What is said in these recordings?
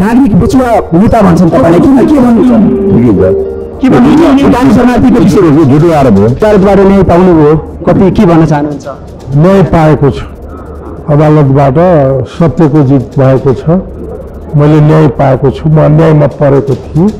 नागरिक बेचुवा नेता भन्छन् तपाईँले किन के भन्नुहुन्छ के भन्नुहुन्छ गाडी शरणार्थीको विषय झुटो आरोप हो अदालतबाट न्याय पाउनुभयो कति के भन्न चाहनुहुन्छ? न्याय पाएको छु। अदालतबाट सत्यको जित भएको छ। मैले न्याय पाएको छु म अन्यायमा परेको थिएँ।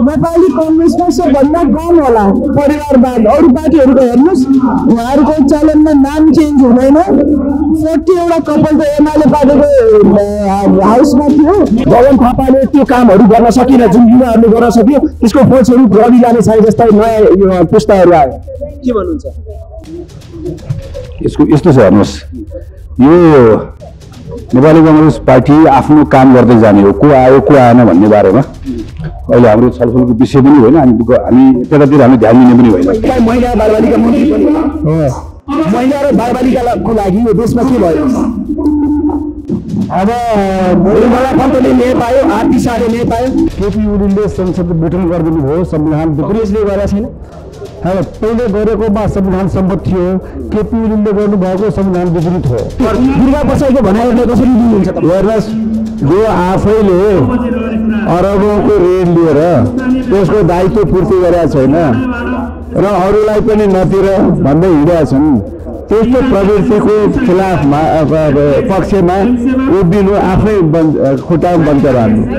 नेपाली कङ्ग्रेसमा सबभन्दा कम होला। परिवारवाद। अरू पार्टीहरूको हेर्नुहोस् उहाँहरूको चलनमा नाम चेन्ज हुँदैन। फोर्टीवटा कपाल एमाले पार्टीको हाउसमा थियो। गगन थापाले त्यो कामहरू गर्न सकिन जुन युवाहरूले गर्न सक्यो त्यसको फलस्वरूप रवि जाने छ जस्तै नयाँ यो पुस्ताहरू आयो। के भन्नुहुन्छ? यसको यस्तो छ हेर्नुहोस्। यो नेपाली कङ्ग्रेस पार्टी आफ्नो काम गर्दै जाने हो। को आयो को आएन भन्ने बारेमा। अहिले हाम्रो छलफलको विषय पनि होइन हामी हामी त्यतातिर हामी ध्यान दिने पनि होइन। महिला र बालबालिकाको लागि यो देशमा के भयो? अब निर्मला पन्तले न्याय पायो आरती शाहले न्याय पायो केपी ओलीले संसद विघटन गरिदिनु भयो संविधान कङ्ग्रेसले गरेका छैन। अब पहिले गरेकोमा संविधान सम्मत थियो केपी ओलीले गर्नुभएको संविधान विपरीत हो। दुर्गा बसाइको भनाइहरूले कसरी लिनुहुन्छ तपाईँ? हेर्नुहोस् जो आफैले अरबौँको ऋण लिएर त्यसको दायित्व पूर्ति गरेका छैन। र अरूलाई पनि नतिर भन्दै हिँडेका छन्। त्यस्तो प्रवृत्तिको खिलाफमा पक्षमा उभिनु आफै खुट्टामा बन्द राख्नु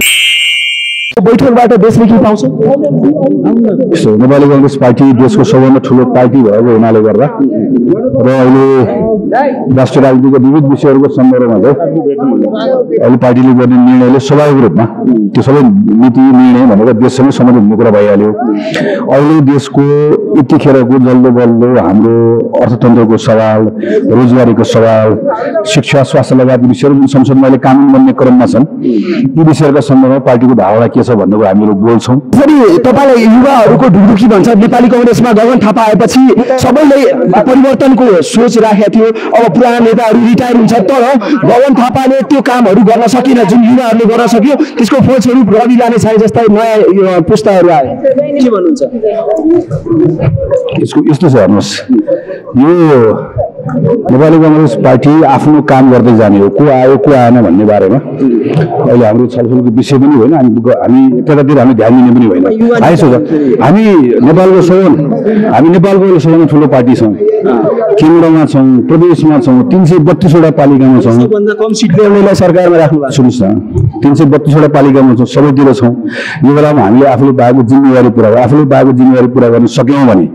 बैठकबाट देशले के पाउँछ। नेपाली कङ्ग्रेस पार्टी देशको सबभन्दा ठुलो पार्टी भएको हुनाले गर्दा र अहिले राष्ट्रिय राजनीतिको विविध विषयहरूको सन्दर्भमा चाहिँ अहिले पार्टीले गर्ने निर्णयले स्वाभाविक रूपमा त्यो सबै नीति निर्णय भनेर देशसँगै सम्बन्धित हुने कुरा भइहाल्यो। अहिले देशको यतिखेरको जल्दो बल्दो हाम्रो अर्थतन्त्रको सवाल रोजगारीको सवाल शिक्षा स्वास्थ्य लगायत विषयहरू संसदमा अहिले कानुन बन्ने क्रममा छन्। यी विषयहरूका सन्दर्भमा पार्टीको धारणा के छ भन्ने कुरा हामीहरू बोल्छौँ। फेरि तपाईँलाई युवाहरूको ढुकढुकी भन्छ। नेपाली कङ्ग्रेसमा गगन थापा आएपछि सबैले परिवर्तनको सोच राखेको थियो। अब पुराना नेताहरू रिटायर हुन्छ तर गगन थापाले त्यो कामहरू गर्न सकिन जुन युवाहरूले गर्न सक्यो त्यसको फलस्वरूप रवि लाने जस्तै नयाँ पुस्ताहरू आयो के भन्नुहुन्छ? यसको यस्तो छ हेर्नुहोस्। यो नेपाली कङ्ग्रेस पार्टी आफ्नो काम गर्दै जाने हो। को आयो को आएन भन्ने बारेमा अहिले हाम्रो छलफलको विषय पनि होइन। हामी हामी त्यतातिर हामी ध्यान दिने पनि होइन। आइसो हामी नेपालको सबभन्दा हामी नेपालको सबभन्दा ठुलो पार्टी छौँ। केन्द्रमा छौँ प्रदेशमा छौँ तिन सय बत्तिसवटा पालिकामा छौँ। सरकारमा राख्नु सुन्नुहोस् न तिन सय बत्तिसवटा पालिकामा छौँ सबैतिर छौँ। यो बेलामा हामीले आफूले पाएको जिम्मेवारी पुरा आफूले पाएको जिम्मेवारी पुरा गर्न सक्यौँ भने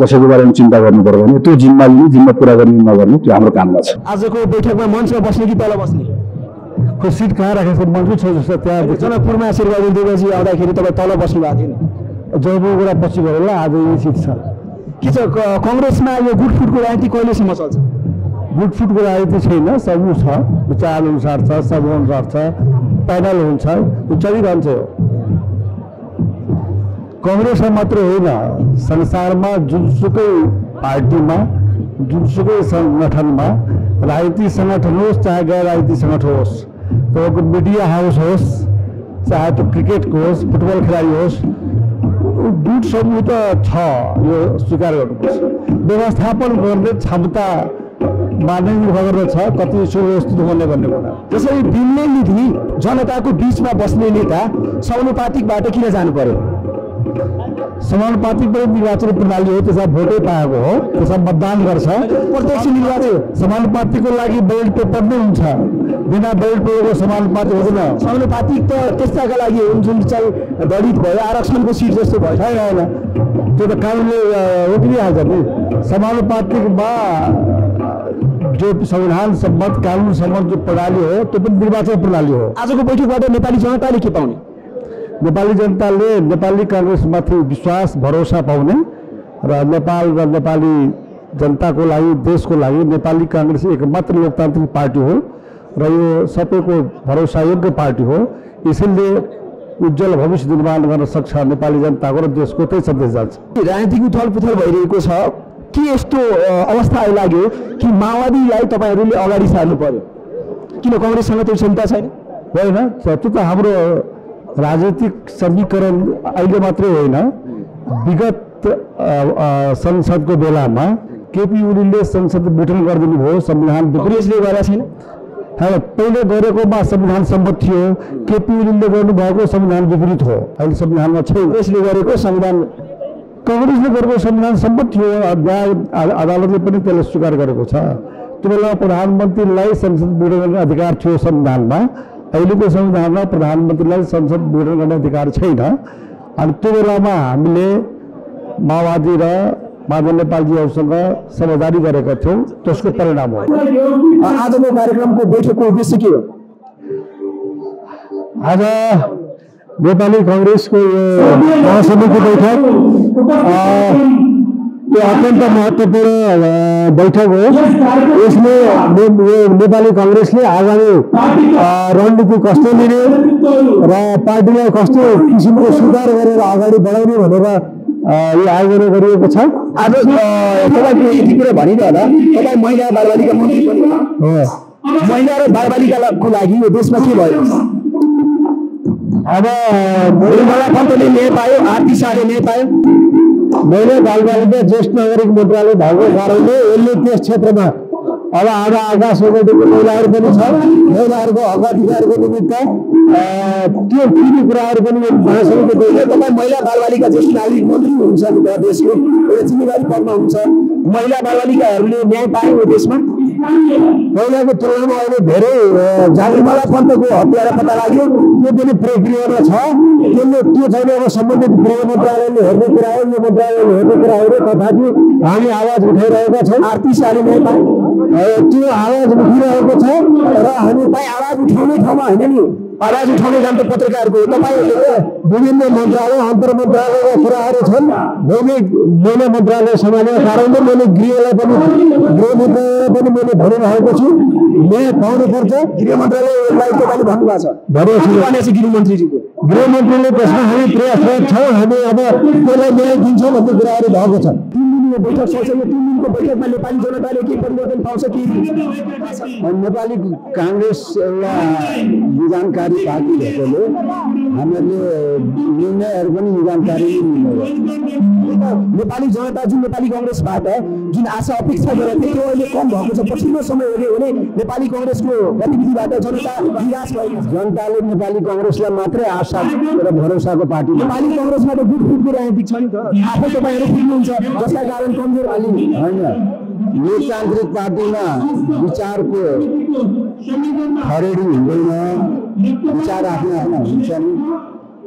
कसैको बारेमा चिन्ता गर्नु पर्दैन त्यो जिम्मा लिने जिम्मा पुरा गर्ने नगर्नु त्यो हाम्रो काममा छ। आजको बैठकमा मञ्चमा बस्ने कि तल बस्ने? खै सिट कहाँ राखेको मन्त्री छ जस्तो त्यहाँ जनकपुरमा शेरबहादुर देवजी आउँदाखेरि तपाईँ तल बस्नु भएको थिएन। जयपुर कुरा पछि गएर होला आज यही सिट छ। के छ कङ्ग्रेसमा यो गुटफुटको राजनीति कहिलेसम्म चल्छ? गुटफुटको राजनीति छैन सबु छ। विचार अनुसार छ सब अनुसार छ। प्यानल हुन्छ त्यो चलिरहन्छ यो। कङ्ग्रेसमा मात्र होइन संसारमा जुनसुकै पार्टीमा जुनसुकै सङ्गठनमा राजनीतिक सङ्गठन होस् चाहे गैर राजनीतिक सङ्गठन होस् तपाईँको मिडिया हाउस होस् चाहे त्यो क्रिकेटको होस् फुटबल खेलाडी होस् दुध समूह त छ यो स्वीकार गर्नुपर्छ। व्यवस्थापन गर्ने क्षमता मान्ने निर्भर गर्दछ कति सुव्यवस्थित हुने भन्ने कुरा। जसरी बिम्ने निधि जनताको बिचमा बस्ने नेता समानुपातिकबाट किन जानु पर्यो? समानुपातिक पनि निर्वाचन प्रणाली हो त्यसमा भोटै पाएको हो त्यसमा मतदान गर्छ। प्रत्यक्ष निर्वाचन समानुपातिकको लागि ब्यालेट पेपर नै हुन्छ। बिना ब्यालेट पेपरको समानुपातिक हुँदैन। समानुपातिक त त्यस्ताका लागि हुन् जुन चाहिँ दलित भयो आरक्षणको सिट जस्तो भयो। छैन होइन त्यो त कानुनले रोकिदिइहाल्छ नि। समानुपातिकमा जो संविधान सम्मत कानुन सम्मत जो प्रणाली हो त्यो पनि निर्वाचन प्रणाली हो। आजको बैठकबाट नेपाली जनताले के पाउने? नेपाली जनताले नेपाली काङ्ग्रेसमाथि विश्वास भरोसा पाउने र नेपाल र नेपाली जनताको लागि देशको लागि नेपाली काङ्ग्रेस एक मात्र लोकतान्त्रिक पार्टी हो र यो सबैको भरोसायोग्य पार्टी हो। यसैले उज्जवल भविष्य निर्माण गर्न सक्छ नेपाली जनताको र देशको त्यही सन्देश जान्छ। राजनीतिक उथल पुथल भइरहेको छ? के यस्तो अवस्था आइलाग्यो कि माओवादीलाई तपाईँहरूले अगाडि सार्नु पर्यो? किन कङ्ग्रेससँग त्यो क्षमता छैन? होइन त्यो त हाम्रो राजनीतिक समीकरण अहिले मात्रै होइन। विगत संसदको बेलामा केपी ओलीले संसद विघटन गरिदिनु भयो संविधान कङ्ग्रेसले गरेका छैन? होइन, पहिले गरेकोमा संविधान सम्मत थियो केपी ओलीले गर्नुभएको संविधान विपरीत हो। अहिले संविधानमा छैन। कङ्ग्रेसले गरेको संविधान? कङ्ग्रेसले गरेको संविधान सम्मत थियो न्याय अदालतले पनि त्यसलाई स्वीकार गरेको छ। त्यो बेला प्रधानमन्त्रीलाई संसद विघटन गर्ने अधिकार थियो संविधानमा। अहिलेको संविधानमा प्रधानमन्त्रीलाई संसद विघटन गर्ने अधिकार छैन अनि त्यो बेलामा हामीले माओवादी र माधव नेपालजीहरूसँग समझदारी गरेका थियौँ त्यसको परिणाम हो आजको कार्यक्रमको बैठकको उद्देश्य के हो आज नेपाली कङ्ग्रेसको यो महासमिति बैठक यो अत्यन्त महत्त्वपूर्ण बैठक हो। यसले यो नेपाली कङ्ग्रेसले आगामी रणनीति कस्तो लिने र पार्टीलाई कस्तो किसिमको सुधार गरेर अगाडि बढाउने भनेर यो आयोजना गरिएको छ। आज तपाईँको यति कुरा भनिरहँदा तपाईँ महिला बालबालिका मन्त्री पनि हो। हो। महिला र बालबालिकाको लागि यो देशमा के भयो? अब निर्मला पन्तले न्याय पायो आरती शाहले न्याय पायो मैले बालबालिका ज्येष्ठ नागरिक मन्त्रालय भएको कारणले यसले त्यस क्षेत्रमा अब आज आकाश सोसाइटीको महिलाहरू पनि छ। महिलाहरूको हक अधिकारको निमित्त त्यो तिनी कुराहरू पनि महासमिति बैठक तपाईँ महिला बालबालिका ज्येष्ठ नागरिक मन्त्री हुनुहुन्छ देशको एउटा जिम्मेवारी पदमा हुन्छ। महिला बालबालिकाहरूले न्याय यो देशमा पहिलाको तुलनामा अहिले धेरै निर्मला पन्तको हत्यारा पत्ता लाग्यो। त्यो पनि प्रक्रियामा छ। त्यसले त्यो छैन अब सम्बन्धित गृह मन्त्रालयले हेर्ने कुरा हो यो मन्त्रालयले हेर्ने कुरा हो तथापि हामी आवाज उठाइरहेका छौँ। पायो अ, त्यो आवाज उठिरहेको छ र हामी तपाईँ आवाज उठाउने ठाउँमा होइन नि। आवाज उठाउने काम त पत्रकारको हो। तपाईँहरूले विभिन्न मन्त्रालय अन्तर मन्त्रालयका कुराहरू छन्। मैले मैले मन्त्रालय सम्हालेको कारणले मैले गृहलाई पनि गृह मन्त्रालयलाई पनि मैले भनिरहेको छु न्याय पाउनुपर्छ गृह मन्त्रालयलाई तपाईँले भन्नुभएको छ। भनेको छु गृहमन्त्रीजीको गृहमन्त्रीले त्यसमा हामी प्रयासरत छौँ। हामी अब त्यसलाई न्याय दिन्छौँ भन्ने कुराहरू भएको छ। दिनको बैठक छ यो तिन दिनको बैठकमा नेपाली जनताले के परिवर्तन पाउँछ के? नेपाली काङ्ग्रेस एउटा युगानकारी पार्टी भएकोले हामीहरूले निर्णयहरू पनि युगानकारी नेपाली जनता जुन नेपाली कङ्ग्रेसबाट जुन आशा अपेक्षा गरेको थियो त्यो अहिले कम भएको छ। पछिल्लो समय हेऱ्यो भने नेपाली कङ्ग्रेसको गतिविधिबाट जनता निराश भएको छ। जनताले नेपाली कङ्ग्रेसलाई मात्रै आशा र भरोसाको पार्टी नेपाली कङ्ग्रेसमा त गुट फुटको छ नि त। आफै तपाईँहरू फुट्नुहुन्छ हालिने होइन। लोकतान्त्रिक पार्टीमा विचारको खरेडी हुँदैन। विचार आफ्नो आफ्नो हुन्छन्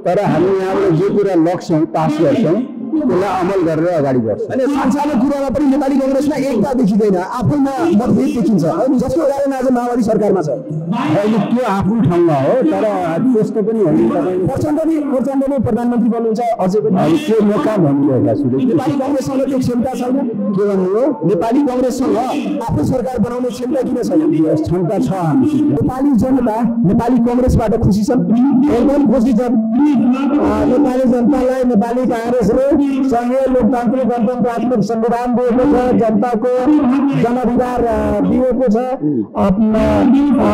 तर हामी यहाँबाट जे कुरा लक्ष्यौँ पास गर्छौँ। त्यसलाई अमल गरेर अगाडि बढ्छौँ। अनि सानसानो कुरामा पनि नेपाली कङ्ग्रेसमा एकता देखिँदैन आफैमा मतभेद देखिन्छ। जसको कारण आज माओवादी सरकारमा छ। अहिले त्यो आफ्नो ठाउँमा हो तर त्यस्तो पनि होइन। तपाईँले प्रचण्ड नै प्रचण्ड नै प्रधानमन्त्री बन्नुहुन्छ अझै पनि। त्यो मौका भनिरहेका छु नेपाली कङ्ग्रेससँग त्यो क्षमता छैन। के भन्नु हो नेपाली कङ्ग्रेससँग आफू सरकार बनाउने क्षमता किन छैन? क्षमता छ नेपाली जनता नेपाली कङ्ग्रेसबाट खुसी छन्। एकदम खुसी छन्। नेपाली जनतालाई नेपाली काङ्ग्रेसले सङ्घीय लोकतान्त्रिक गणतन्त्रात्मक संविधान दिएको छ जनताको जनअधिकार दिएको छ।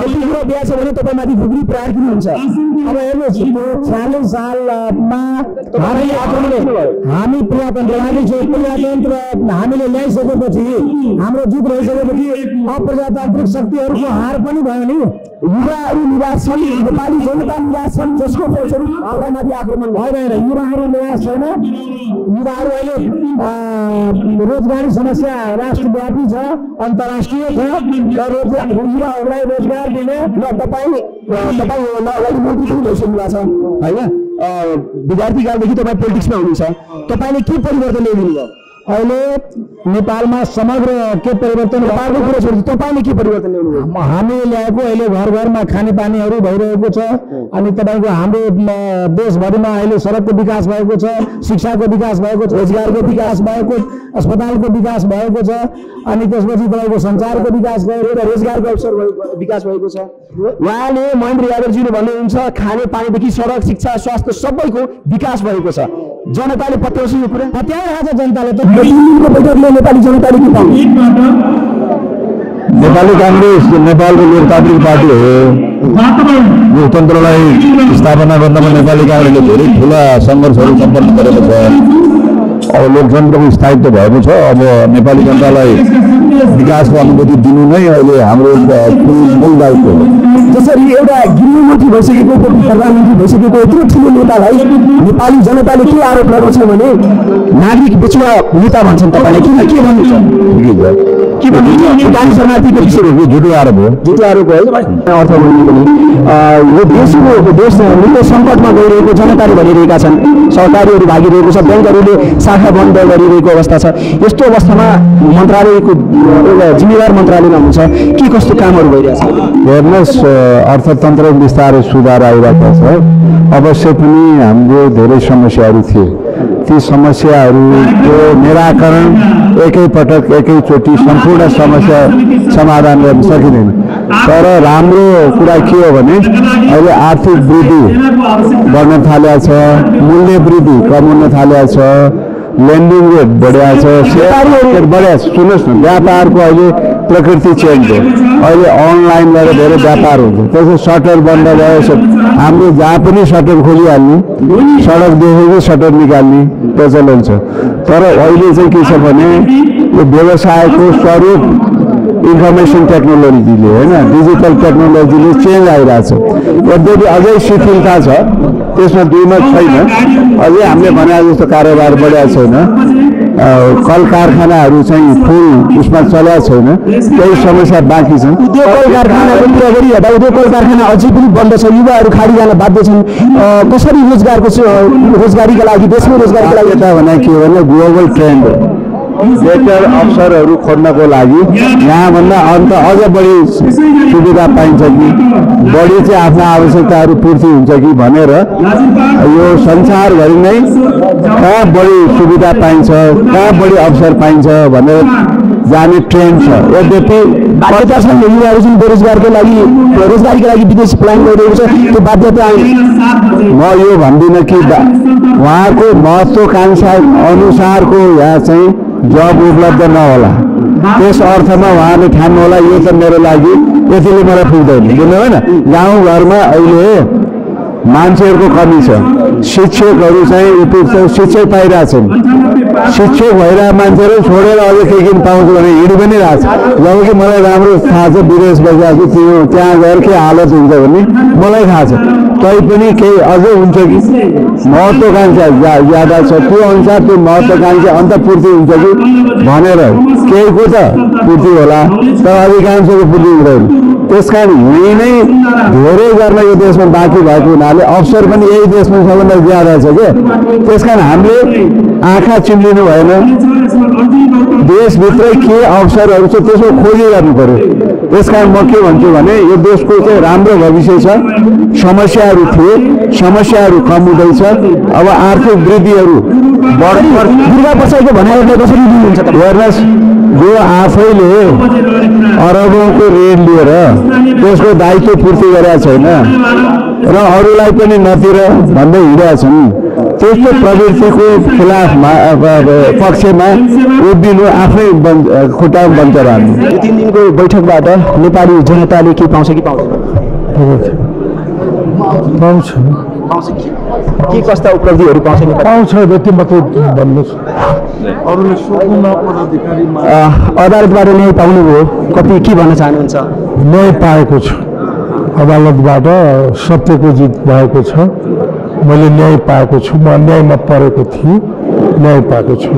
यतिको बिहा भने तपाईँमाथि खुकुरी प्रहार किन हुन्छ अब हेर्नुहोस् छयालिस सालमा हामी हामी प्रजातन्त्रवादी छौँ प्रजातन्त्र हामीले ल्याइसकेपछि हाम्रो जुट भइसकेपछि अप्रजातान्त्रिक शक्तिहरूको हार पनि भयो नि। युवाहरू निराश छन् नेपाली जनता निराश छन् जसको फलस्वरूप आक्रमण होइन युवाहरू निराश छैन। युवाहरू अहिले रोजगारी समस्या राष्ट्रव्यापी छ अन्तर्राष्ट्रिय छ र रोजगार युवाहरूलाई रोजगार दिने र तपाईँ तपाईँ अगाडि मन्त्री पनि भएको छ। होइन? विद्यार्थी कालदेखि तपाईँ पोलिटिक्समा हुनुहुन्छ। तपाईँले के परिवर्तन ल्याइदिनु भयो अहिले नेपालमा समग्र के परिवर्तन नेपालको कुरो छोड्छु तपाईँले के परिवर्तन ल्याउनु हामीले ल्याएको अहिले घर घरमा खानेपानीहरू भइरहेको छ। अनि तपाईँको हाम्रो देशभरिमा अहिले सडकको विकास भएको छ शिक्षाको विकास भएको छ रोजगारको विकास भएको अस्पतालको विकास भएको छ। अनि त्यसपछि तपाईँको सञ्चारको विकास भएको र रोजगारको अवसर भएको- विकास भएको छ। उहाँले महेन्द्र यादवजीले भन्नुहुन्छ खाने पानीदेखि सडक शिक्षा स्वास्थ्य सबैको विकास भएको छ। जनताले पत्याउँछ यो कुरा। पत्याइरहेको छ जनताले त। नेपाली नेपाली काङ्ग्रेस नेपालको लोकतान्त्रिक पार्टी हो। लोकतन्त्रलाई स्थापना गर्नमा नेपाली काङ्ग्रेसले धेरै ठुला सङ्घर्षहरू सम्पन्न गरेको छ। अब लोकतन्त्रको स्थायित्व भएको छ। अब नेपाली जनतालाई विकासको अनुभूति दिनु नै अहिले हाम्रो मूल दायित्व हो। जसरी एउटा गृहमन्त्री भइसकेको प्रधानमन्त्री भइसकेको यत्रो ठुलो नेतालाई नेपाली जनताले के आरोप लगाउँछ भने नागरिक बेचुवा नेता भन्छन् तपाईँले। किन के भन्नुहुन्छ? ठिकै छ के भन्नुहुन्छ भुटानी शरणार्थीको विषय यो झुटो आरोप हो झुटो आरोप हो अर्थ बोल्ने पनि अँ, यो देशको देश निकै सङ्कटमा गइरहेको जनताले भनिरहेका छन् सहकारीहरू भागिरहेको छ ब्याङ्कहरूले शाखा बन्द गरिरहेको अवस्था छ यस्तो अवस्थामा मन्त्रालयको एउटा जिम्मेवार मन्त्रालयमा हुन्छ के कस्तो कामहरू भइरहेछ हेर्नुहोस् अ, अर्थतन्त्र बिस्तारै सुधार आइरहेको छ अवश्य पनि हाम्रो धेरै समस्याहरू थिए ती समस्याहरूको निराकरण एकैपटक एकैचोटि सम्पूर्ण समस्या समाधान गर्न सकिँदैन। तर राम्रो कुरा के हो भने अहिले आर्थिक वृद्धि बढ्न थालेको छ मूल्य वृद्धि कम हुन थालेको छ लेन्डिङ रेट बढिया छ मार्केट बढिया छ सुन्नुहोस् न व्यापारको अहिले प्रकृति चेन्ज हो। अहिले अनलाइनबाट धेरै व्यापार हुन्छ। त्यसो सटर बन्द भयो हाम्रो जहाँ पनि सटर खोलिहाल्ने सडक देखेको सटर निकाल्ने प्रचलन छ। तर अहिले चाहिँ के छ भने यो व्यवसायको स्वरूप इन्फर्मेसन टेक्नोलोजीले होइन डिजिटल टेक्नोलोजीले चेन्ज आइरहेछ यद्यपि अझै शिथिलता छ त्यसमा दुईमत छैन। अझै हामीले भने जस्तो कारोबार बढिया छैन। कल कारखानाहरू चाहिँ फुल उसमा चलेको छैन। केही समस्या बाँकी उद्योग कल कारखानाको कुरा उद्योग कल कारखाना अझै पनि बन्द छ। युवाहरू खाडी जान बाध्य छन्। कसरी रोजगारको रोजगारीका लागि देशमै रोजगारीका लागि यता भने के हो भने ग्लोबल ट्रेन्ड हो। बेटर अवसरहरू खोज्नको लागि यहाँभन्दा अन्त अझ बढी सुविधा पाइन्छ कि? बढी चाहिँ आफ्ना आवश्यकताहरू पूर्ति हुन्छ कि भनेर यो संसारभरि नै कहाँ बढी सुविधा पाइन्छ कहाँ बढी अवसर पाइन्छ भनेर जाने ट्रेन्ड छ। यद्यपि बाध्यता छ नि युवाहरू बेरोजगारको लागि रोजगारीको लागि विदेश प्लान गरिरहेको छ त्यो बाध्यता म यो भन्दिनँ कि उहाँको महत्त्वकाङ्क्षा अनुसारको यहाँ चाहिँ जब उपलब्ध नहोला। त्यस अर्थमा उहाँले ठान्नु होला यो त मेरो लागि। यतिले मलाई पुग्दैन होइन? गाउँघरमा अहिले मान्छेहरूको कमी छ। शिक्षकहरू चाहिँ उपयुक्त शिक्षक पाइरहेछन्। शिक्षक भइरहेको मान्छेहरू छोडेर अझै केही किन पाउँछु भने हिँडी पनि रहेछ। जबकि मलाई राम्रो थाहा छ विदेश छु त्यो त्यहाँ गएर के हालत हुन्छ भने मलाई थाहा छ। तैपनि केही अझै हुन्छ कि? महत्त्वकाङ्क्षा ज्या ज्यादा छ। त्यो अनुसार त्यो महत्त्वकाङ्क्षा अन्तपूर्ति हुन्छ कि? भनेर केहीको त पूर्ति होला? तर अधिकांशको पूर्ति हुँदैन। त्यस कारण यहीँ नै धेरै गर्न यो देशमा बाँकी भएको हुनाले अवसर पनि यही देशमा सबभन्दा ज्यादा छ क्या। त्यस कारण हामीले आँखा चिम्लिनु भएन। देशभित्रै के अवसरहरू छ त्यसको खोजी गर्नु पर्यो। त्यस कारण म के भन्छु भने यो देशको चाहिँ राम्रो भविष्य छ। समस्याहरू थिए समस्याहरू कम हुँदैछ। अब आर्थिक वृद्धिहरू दुर्गा बसाइको भनाइहरूलाई कसरी लिनुहुन्छ तपाईँ? हेर्नुहोस् जो आफैले अरबौँको ऋण लिएर त्यसको दायित्व पूर्ति गरेका छैन र अरूलाई पनि नतिर भन्दै हिँडेका छन्। त्यस्तो प्रवृत्तिको खिलाफमा पक्षमा उभिनु आफै बन् खुट्टा बन्छ रहनु यो तिन दिनको बैठकबाट नेपाली जनताले के पाउँछ कि पाउँदैन? पाउँछ। कि? के कस्ता उपलब्धिहरू पाउँछ नेपाली? पाउँछ जति मात्रै भन्नुहोस् अँ, अदालतबाट न्याय पाउनुभयो कति के भन्न चाहनुहुन्छ? न्याय पाएको छु। अदालतबाट सत्यको जित भएको छ। मैले न्याय पाएको छु म अन्यायमा परेको थिएँ न्याय पाएको छु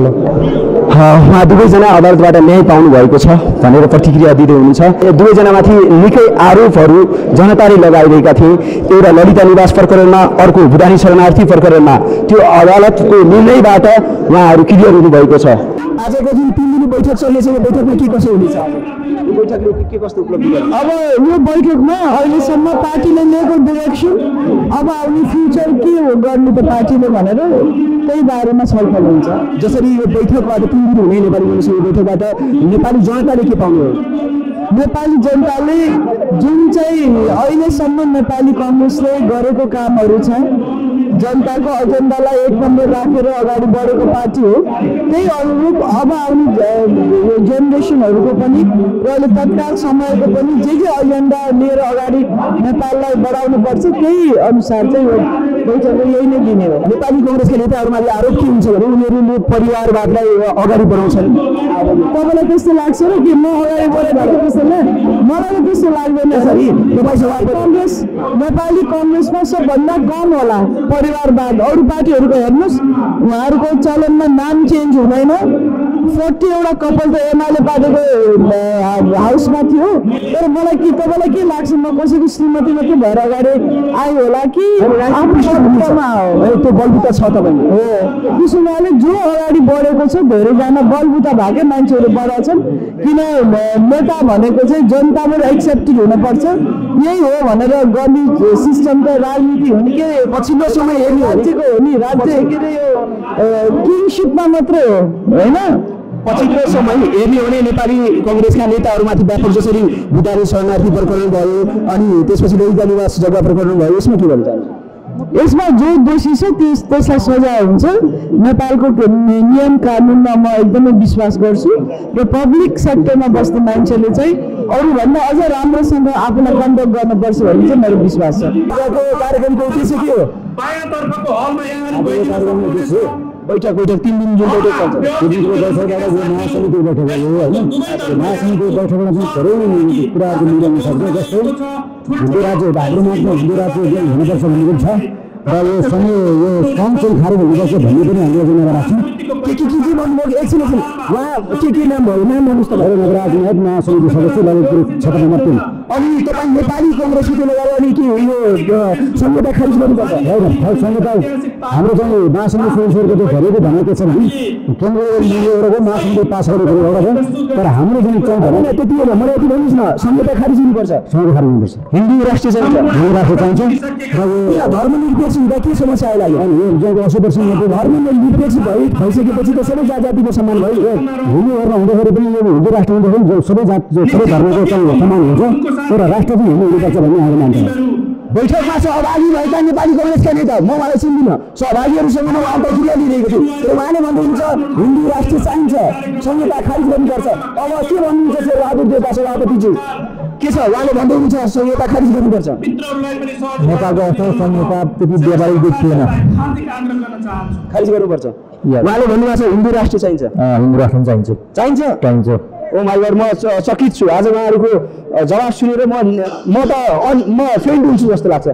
उहाँ दुवैजना अदालतबाट न्याय पाउनु भएको छ भनेर प्रतिक्रिया दिँदै हुनुहुन्छ। दुवैजनामाथि निकै आरोपहरू जनताले लगाइरहेका थिए। एउटा ललिता निवास प्रकरणमा अर्को भुटानी शरणार्थी प्रकरणमा त्यो अदालतको निर्णयबाट उहाँहरू क्लियर हुनुभएको छ। आजको जुन तिन दिने बैठक चल्नेछ यो बैठकमा के कसो हुनेछ? यो बैठकले के कस्तो उपलब्धि गर्छ? अब यो बैठकमा अहिलेसम्म पार्टीले लिएको डिरेक्सन अब आउने फ्युचर के हो गर्नु त पार्टीले भनेर त्यही बारेमा छलफल हुन्छ। जसरी यो बैठकबाट तिन दिन हुने नेपाली यो बैठकबाट नेपाली जनताले के पाउनु हो? नेपाली जनताले जुन चाहिँ अहिलेसम्म नेपाली कङ्ग्रेसले गरेको कामहरू छ जनताको एजेन्डालाई एक नम्बर राखेर अगाडि बढेको पार्टी हो। त्यही अनुरूप अब आउने जेनेरेसनहरूको पनि र अहिले तत्काल समयको पनि जे जे एजेन्डा लिएर अगाडि नेपाललाई बढाउनु पर्छ त्यही अनुसार चाहिँ बैठकले यही नै लिने हो। नेपाली कङ्ग्रेसका नेताहरूमाथि आरोप के हुन्छ भने उनीहरूले परिवारवादलाई अगाडि बढाउँछन्। तपाईँलाई त्यस्तो लाग्छ र कि? म अगाडि त्यस्तो नै। मलाई त त्यस्तो लाग्दैन। कङ्ग्रेस नेपाली कङ्ग्रेसमा सबभन्दा कम होला। परिवारवाद। अरू पार्टीहरूको हेर्नुहोस् उहाँहरूको चलनमा नाम चेन्ज हुँदैन। फोर्टीवटा कपाल त एमाले पार्टीको हाउसमा थियो। तर मलाई के तपाईँलाई के लाग्छ? म कसैको श्रीमती मात्रै भएर अगाडि आयो होला कि? आफ्नो हो त्यो बलबुता छ तपाईँको। हो। त्यसो हुनाले जो अगाडि बढेको छ धेरैजना बलबुता भएकै मान्छेहरू बढाउँछन् किन अ, नेता भनेको चाहिँ जनताबाट एक्सेप्टेड हुनुपर्छ। यही हो भनेर गर्ने सिस्टम त राजनीति हो नि के पछिल्लो समय हेर्ने राज्यको हो नि। राज्य के अरे यो किङसिपमा मात्रै हो। होइन? पछिल्लो समय हेर्ने हो भने नेपाली कङ्ग्रेसका नेताहरूमाथि व्यापक जसरी भुटानी शरणार्थी प्रकरण भयो अनि त्यसपछि रोहिङ्गा निवास जग्गा प्रकरण भयो यसमा के भन्न चाहनुहुन्छ यसमा जो दोषी छ त्यस त्यसलाई सजाय हुन्छ। नेपालको नियम कानुनमा म एकदमै विश्वास गर्छु र पब्लिक सेक्टरमा बस्ने मान्छेले चाहिँ अरूभन्दा अझ राम्रोसँग आफूलाई कन्डक्ट गर्नुपर्छ भन्ने चाहिँ मेरो विश्वास छ। कार्यक्रमको उद्देश्य के हो? बैठक बैठक तिन दिन जुन बैठक चल्छ। त्यो दिनको बैठकबाट जो महासमितिको बैठक भयो होइन? महासमितिको बैठकबाट चाहिँ धेरै कुराहरू मिलाउन सक्छ जस्तै हिन्दू राज्य हाम्रो मात्र हिन्दू राज्य हुनुपर्छ भन्ने पनि छ र यो समय यो काउन्सिल खारेज हुनुपर्छ भन्ने पनि हामीले एजेन्डा राख्छौँ। के के के के भन्नुभयो एकछिन एकछिन। उहाँ के के नाम भयो? नाम भन्नुहोस् त। भयो नगराज नायक महासमिति सदस्य ललितपुर क्षेत्र नम्बर तिन अनि तपाईँ नेपाली कङ्ग्रेस सुतेर गएर अनि के यो अ, संहिता खारिज गर्नुपर्छ। संहिता हाम्रो चाहिँ महासमिति सदस्यहरूको चाहिँ धेरैको भनाइ के छ भने केन्द्र मिलेरको महासमिति पास गरेको एउटा छ तर हाम्रो जुन चाहिँ भने त्यति हो मलाई यति भन्नुहोस् न। संहिता खारिज हुनुपर्छ संहिता खारिज हुनुपर्छ हिन्दू राष्ट्रिय चाहिन्छ हिन्दू राष्ट्र चाहिन्छ र यो धर्मनिरपेक्ष हुँदा के समस्या आइलाग्यो? अनि यो जो अस्सी पर्सेन्ट धर्मनिरपेक्ष भइ भइसकेपछि त सबै जात जातिको समान भयो। यो हिन्दूहरूमा हुँदाखेरि पनि यो हिन्दू राष्ट्र हुँदाखेरि सबै जात सबै धर्मको चाहिँ समान हुन्छ। तर राष्ट्र हिन्दू हुनुपर्छ भन्ने हाम्रो मान्छे बैठकमा सहभागी भएका नेपाली कङ्ग्रेसका नेता म उहाँलाई चिन्दिनँ सहभागीहरूसँग म अन्तर्क्रिया लिइरहेको छु। तर उहाँले भन्नुहुन्छ हिन्दू राष्ट्र चाहिन्छ संहिता खारिज गर्नुपर्छ। अब के भन्नुहुन्छ शेर बहादुर देवता सभापतिज्यू के छ? उहाँले भन्दै हुनुहुन्छ संहिता खारिज गर्नुपर्छ। पनि नेपालको अवस्था संहिता त्यति व्यावहारिक देखिएन खारिज गर्नुपर्छ। उहाँले भन्नुभएको छ हिन्दू राष्ट्र चाहिन्छ। हिन्दू राष्ट्र पनि चाहिन्छ। चाहिन्छ? चाहिन्छ। ओ माई गड म चकित छु। आज उहाँहरूको जवाब सुनेर म म त म फेन्ड हुन्छु जस्तो लाग्छ।